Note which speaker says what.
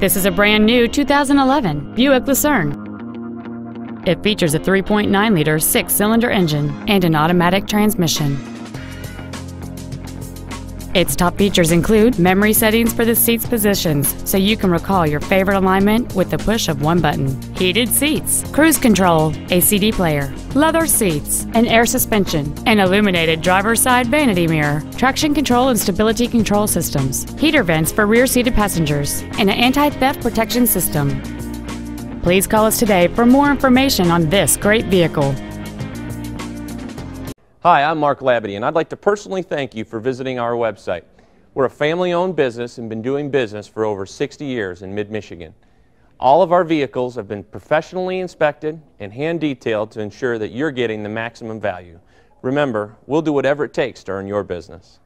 Speaker 1: This is a brand new 2011 Buick Lucerne. It features a 3.9-liter six-cylinder engine and an automatic transmission. Its top features include memory settings for the seat's positions, so you can recall your favorite alignment with the push of one button. Heated seats, cruise control, a CD player, leather seats, an air suspension, an illuminated driver's side vanity mirror, traction control and stability control systems, heater vents for rear-seated passengers, and an anti-theft protection system. Please call us today for more information on this great vehicle.
Speaker 2: Hi, I'm Mark Labadie, and I'd like to personally thank you for visiting our website. We're a family-owned business and been doing business for over 60 years in mid-Michigan. All of our vehicles have been professionally inspected and hand-detailed to ensure that you're getting the maximum value. Remember, we'll do whatever it takes to earn your business.